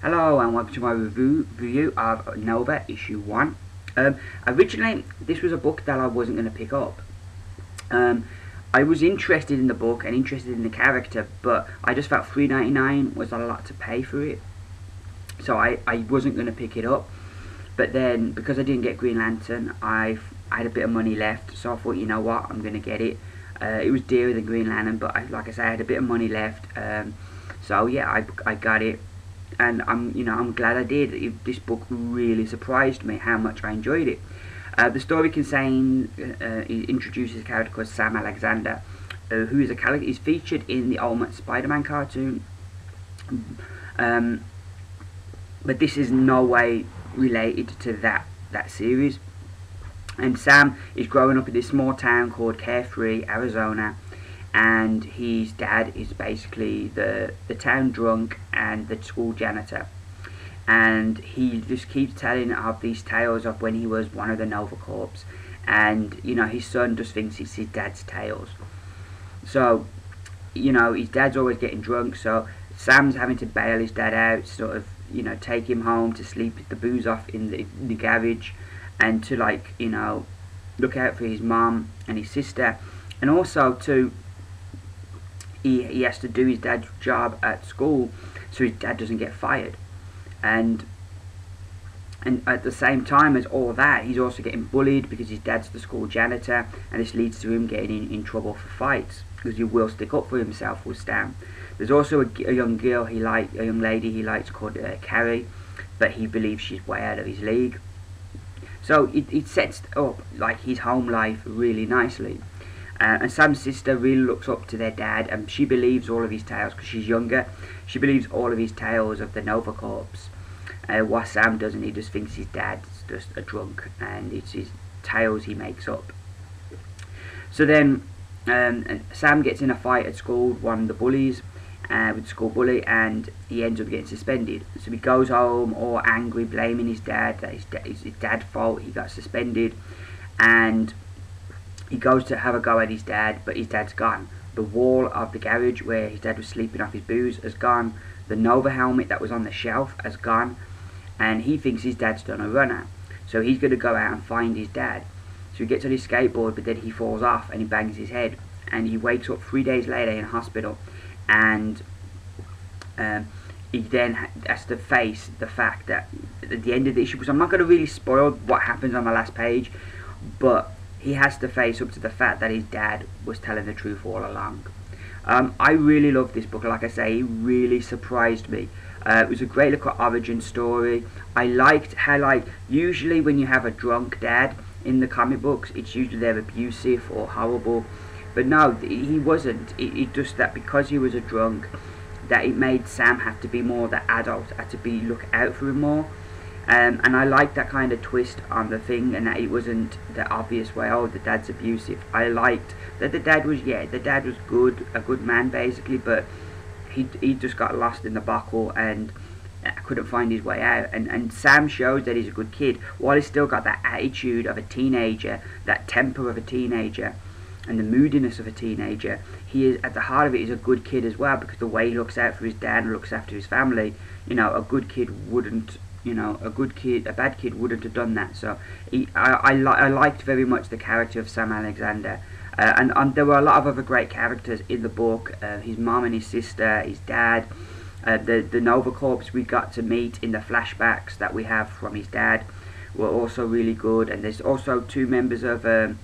Hello and welcome to my review, review of Nova issue 1. Um, originally this was a book that I wasn't going to pick up. Um, I was interested in the book and interested in the character but I just felt three ninety nine was a lot to pay for it. So I, I wasn't going to pick it up. But then because I didn't get Green Lantern I, I had a bit of money left so I thought you know what I'm going to get it. Uh, it was dearer than Green Lantern but I, like I said I had a bit of money left. Um, so yeah I, I got it and I'm you know I'm glad I did. It, this book really surprised me how much I enjoyed it. Uh, the story contains uh, introduces a character called Sam Alexander, uh, who is a character is featured in the Ultimate Spider-Man cartoon. Um, but this is no way related to that that series. And Sam is growing up in this small town called Carefree, Arizona, and his dad is basically the the town drunk and the school janitor. And he just keeps telling of these tales of when he was one of the Nova Corps. And you know his son just thinks it's his dad's tales. So you know his dad's always getting drunk so Sam's having to bail his dad out sort of you know take him home to sleep the booze off in the, in the garage and to like you know look out for his mom and his sister. And also to he, he has to do his dad's job at school so his dad doesn't get fired. And and at the same time as all that, he's also getting bullied because his dad's the school janitor, and this leads to him getting in, in trouble for fights because he will stick up for himself with Stan. There's also a, a young girl he like, a young lady he likes called uh, Carrie, but he believes she's way out of his league. So it, it sets up like his home life really nicely. Uh, and Sam's sister really looks up to their dad, and she believes all of his tales because she's younger. She believes all of his tales of the Nova Corps. Uh, what Sam doesn't, he just thinks his dad's just a drunk, and it's his tales he makes up. So then, um, Sam gets in a fight at school, one of the bullies, uh, with the school bully, and he ends up getting suspended. So he goes home all angry, blaming his dad that his, da- it's his dad's fault he got suspended, and he goes to have a go at his dad, but his dad's gone. The wall of the garage where his dad was sleeping off his booze has gone. The Nova helmet that was on the shelf has gone. And he thinks his dad's done a runner. So he's going to go out and find his dad. So he gets on his skateboard, but then he falls off and he bangs his head. And he wakes up three days later in hospital. And um, he then has to face the fact that at the end of the issue, because I'm not going to really spoil what happens on the last page, but he has to face up to the fact that his dad was telling the truth all along. Um, I really love this book. Like I say, it really surprised me. Uh, it was a great look at origin story. I liked how, like, usually when you have a drunk dad in the comic books, it's usually they're abusive or horrible. But no, he wasn't. It, it just that because he was a drunk, that it made Sam have to be more the adult, had to be look out for him more. Um, and I liked that kind of twist on the thing, and that it wasn't the obvious way. Oh, the dad's abusive. I liked that the dad was yeah, the dad was good, a good man basically, but he he just got lost in the buckle and couldn't find his way out. And and Sam shows that he's a good kid, while he's still got that attitude of a teenager, that temper of a teenager, and the moodiness of a teenager. He is at the heart of it is a good kid as well because the way he looks out for his dad and looks after his family. You know, a good kid wouldn't you know, a good kid, a bad kid wouldn't have done that. So he, I, I, li I liked very much the character of Sam Alexander. Uh, and, there were a lot of other great characters in the book. Uh, his mom and his sister, his dad, uh, the the Nova Corps we got to meet in the flashbacks that we have from his dad were also really good. And there's also two members of um,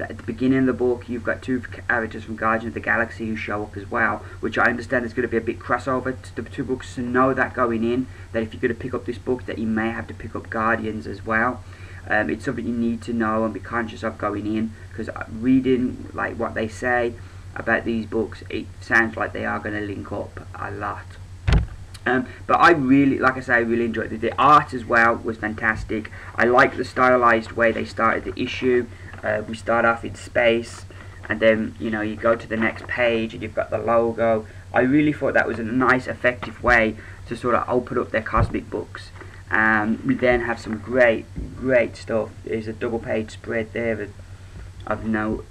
at the beginning of the book you've got two characters from Guardians of the Galaxy who show up as well, which I understand is going to be a bit crossover to the two books. So know that going in, that if you're going to pick up this book, that you may have to pick up Guardians as well. Um, it's something you need to know and be conscious of going in, because uh, reading like what they say about these books, it sounds like they are going to link up a lot. Um, but I really, like I say, I really enjoyed it. The art as well was fantastic. I like the stylized way they started the issue. Uh, we start off in space, and then you know you go to the next page and you've got the logo. I really thought that was a nice, effective way to sort of open up their cosmic books. Um, we then have some great, great stuff. There's a double-page spread there of, of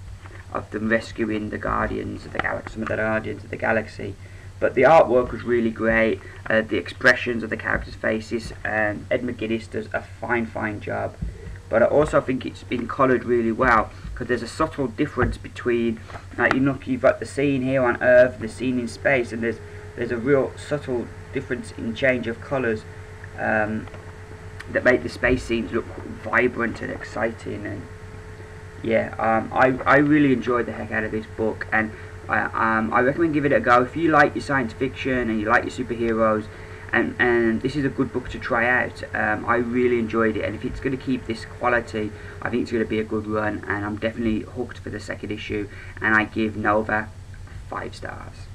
of them rescuing the Guardians of the Galaxy, some of the Guardians of the Galaxy but the artwork was really great. Uh, the expressions of the characters' faces, and Ed McGuinness does a fine, fine job. But I also think it's been coloured really well because there's a subtle difference between, like, you know, you've got the scene here on Earth, the scene in space, and there's there's a real subtle difference in change of colours um, that make the space scenes look vibrant and exciting. And yeah, um, I I really enjoyed the heck out of this book, and I um, I recommend giving it a go if you like your science fiction and you like your superheroes. And, and this is a good book to try out. Um, I really enjoyed it, and if it's going to keep this quality, I think it's going to be a good run. And I'm definitely hooked for the second issue. And I give Nova five stars.